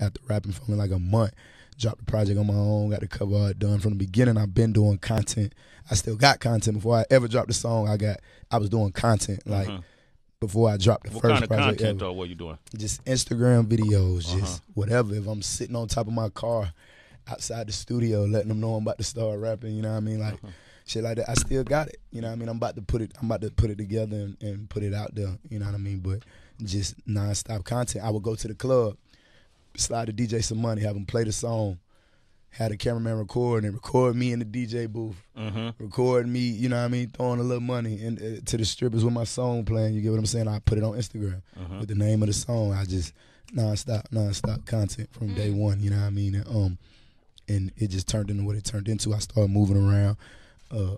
after rapping for only like a month. Dropped the project on my own, got the cover art done from the beginning. I've been doing content. I still got content before I ever dropped the song. I got I was doing content like Mhm. before I dropped the What first kind of project content ever. though? What you doing? Just Instagram videos, Uh-huh. just whatever. If I'm sitting on top of my car outside the studio, letting them know I'm about to start rapping, you know what I mean? Like Uh-huh. shit like that. I still got it. You know what I mean? I'm about to put it I'm about to put it together and, and put it out there. You know what I mean? But just nonstop content. I would go to the club, slide the DJ some money, have him play the song, had a cameraman record and record me in the DJ booth. Mm-hmm. Record me, you know what I mean, throwing a little money in, uh, to the strippers with my song playing. You get what I'm saying? I put it on Instagram Mm-hmm. with the name of the song. I just nonstop, nonstop content from day one. You know what I mean? And, um, and it just turned into what it turned into. I started moving around, uh,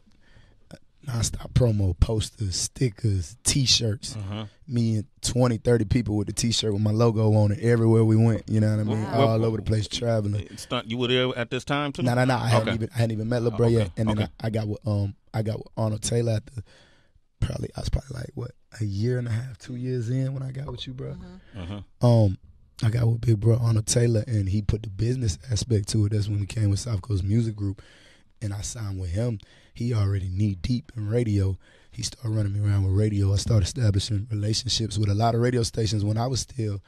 nonstop promo, posters, stickers, T-shirts. Mm-hmm. Me and 20, 30 people with the T-shirt with my logo on it everywhere we went. You know what I mean? Wow. All over the place traveling. Stunt, you were there at this time too? No, no, no. I hadn't Okay. even I hadn't even met LeBron Okay, yet. And then okay. I, I got with um I got with Arnold Taylor at the probably I was probably like what a year and a half, two years in when I got with you, bro. Mm-hmm. Um, I got with Big Bro Arnold Taylor, and he put the business aspect to it. That's when we came with South Coast Music Group, and I signed with him. He already knee deep in radio. He started running me around with radio. I started establishing relationships with a lot of radio stations when I was still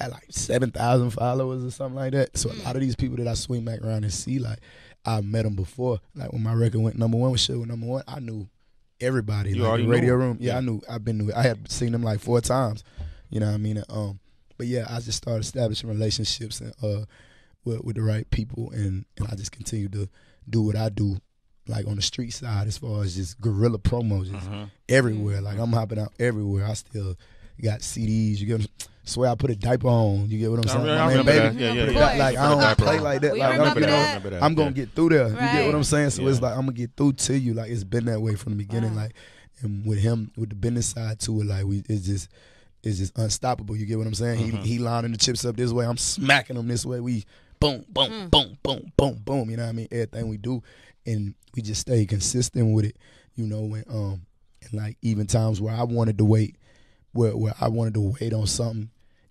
at like seven thousand followers or something like that. So a lot of these people that I swing back around and see, like I met them before. Like when my record went number one with Suge Number One, I knew everybody. You like knew radio room. Yeah, Yeah. I knew. I've been to. I had seen them like four times. You know what I mean? And, um, but yeah, I just started establishing relationships and uh, with, with the right people, and and I just continued to do what I do, like on the street side, as far as just guerrilla promos, just Mhm. everywhere. Like I'm hopping out everywhere. I still got CDs. You get. What I'm, swear I put a diaper on. You get what I'm saying? re- My I man, remember baby, that. Yeah, yeah, put a yeah. di- Like Put I a don't diaper play on. like that. We like remember I'm, you know, that. I'm gonna get through there. You get what I'm saying? So it's like I'm gonna get through to you. Like it's been that way from the beginning. Wow. Like and with him, with the business side to it, like we it's just it's just unstoppable. You get what I'm saying? He he lining the chips up this way. I'm smacking them this way. We boom, boom, Mm. boom, boom, boom, boom. You know what I mean? Everything we do, and we just stay consistent with it. You know, when um and like even times where I wanted to wait, where where I wanted to wait on something.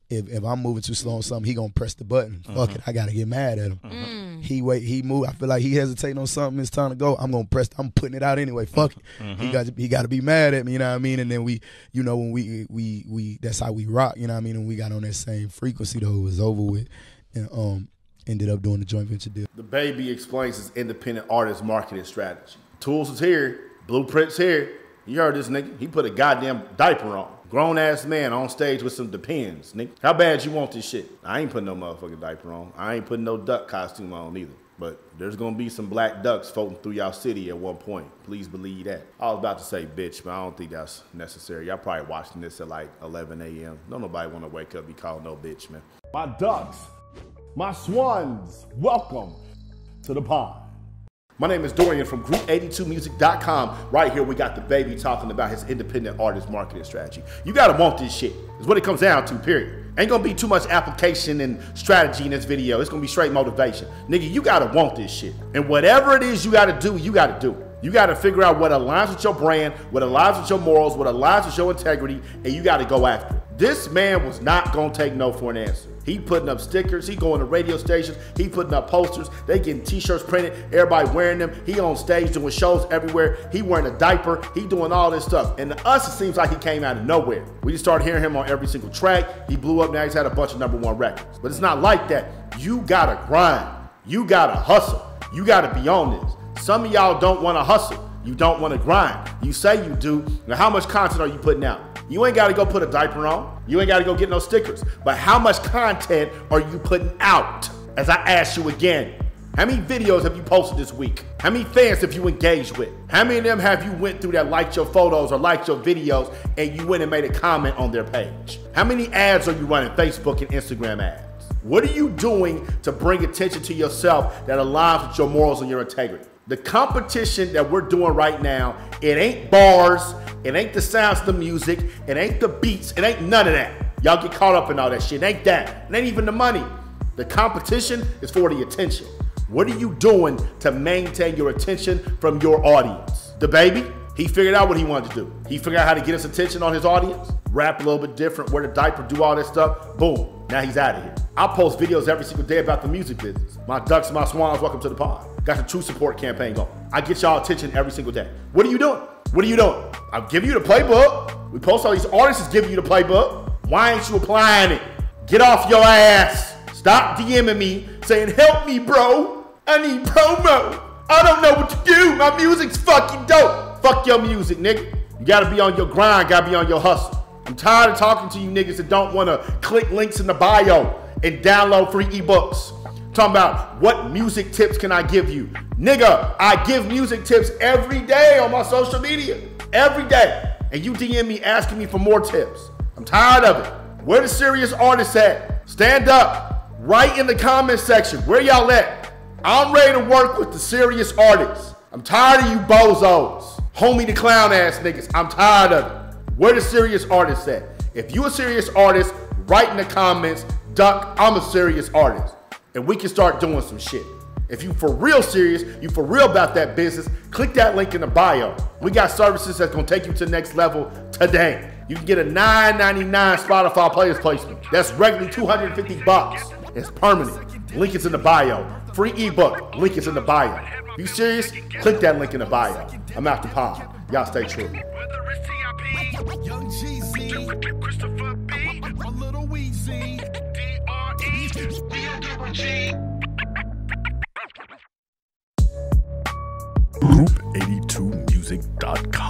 If if I'm moving too slow on something, he gonna press the button. Fuck Mhm. it, I gotta get mad at him. Mm. He wait, he move. I feel like he hesitating on something. It's time to go. I'm gonna press. I'm putting it out anyway. Fuck it. Mhm. He got he got to be mad at me. You know what I mean? And then we, you know, when we we we that's how we rock. You know what I mean? And we got on that same frequency though. It was over with, and um ended up doing the joint venture deal. The baby explains his independent artist marketing strategy. Tools is here, blueprints here. You heard this nigga. He put a goddamn diaper on. Grown ass man on stage with some depends, nigga. How bad you want this shit? I ain't putting no motherfucking diaper on. I ain't putting no duck costume on either. But there's gonna be some black ducks floating through y'all city at one point. Please believe that. I was about to say bitch, but I don't think that's necessary. Y'all probably watching this at like 11 a.m. Don't nobody wanna wake up be called no bitch, man. My ducks, my swans, welcome to the pond. My name is Dorian from Group82Music.com. Right here, we got DaBaby talking about his independent artist marketing strategy. You gotta want this shit. Is what it comes down to, period. Ain't gonna be too much application and strategy in this video. It's gonna be straight motivation. Nigga, you gotta want this shit. And whatever it is you gotta do, you gotta do it. You gotta figure out what aligns with your brand, what aligns with your morals, what aligns with your integrity, and you gotta go after it. This man was not gonna take no for an answer. He putting up stickers, he going to radio stations, he putting up posters, they getting t-shirts printed, everybody wearing them. He on stage doing shows everywhere. He wearing a diaper, he doing all this stuff. And to us, it seems like he came out of nowhere. We just started hearing him on every single track. He blew up, now he's had a bunch of number one records. But it's not like that. You gotta grind. You gotta hustle. You gotta be on this. Some of y'all don't wanna hustle. You don't wanna grind. You say you do. Now, how much content are you putting out? You ain't gotta go put a diaper on. You ain't gotta go get no stickers. But how much content are you putting out? As I ask you again, how many videos have you posted this week? How many fans have you engaged with? How many of them have you went through that liked your photos or liked your videos and you went and made a comment on their page? How many ads are you running, Facebook and Instagram ads? What are you doing to bring attention to yourself that aligns with your morals and your integrity? The competition that we're doing right now, it ain't bars, it ain't the sounds the music, it ain't the beats, it ain't none of that. Y'all get caught up in all that shit. It ain't that. It ain't even the money. The competition is for the attention. What are you doing to maintain your attention from your audience? DaBaby? He figured out what he wanted to do. He figured out how to get his attention on his audience, rap a little bit different, wear the diaper, do all this stuff. Boom. Now he's out of here. I post videos every single day about the music business. My ducks, my swans, welcome to the pod. Got the true support campaign going. I get y'all attention every single day. What are you doing? What are you doing? I'll give you the playbook. We post all these artists giving you the playbook. Why ain't you applying it? Get off your ass. Stop DMing me saying, help me, bro. I need promo. I don't know what to do. My music's fucking dope. Fuck your music, nigga. You gotta be on your grind, gotta be on your hustle. I'm tired of talking to you niggas that don't wanna click links in the bio and download free ebooks. Talking about what music tips can I give you? Nigga, I give music tips every day on my social media. Every day. And you DM me asking me for more tips. I'm tired of it. Where the serious artists at? Stand up. Write in the comment section. Where y'all at? I'm ready to work with the serious artists. I'm tired of you bozos. Homie the clown ass niggas. I'm tired of it. Where the serious artists at? If you a serious artist, write in the comments, duck, I'm a serious artist. And we can start doing some shit. If you for real serious, you for real about that business, click that link in the bio. We got services that's gonna take you to the next level today. You can get a $9.99 Spotify players placement. That's regularly 250 bucks. It's permanent. Link is in the bio. Free ebook. Link is in the bio. You serious? Click that link in the bio. I'm out pod. Y'all stay true. Whether Young Jeezy, Christopher B, a little Weezy, D.R.E., D.O.G. Group82music.com.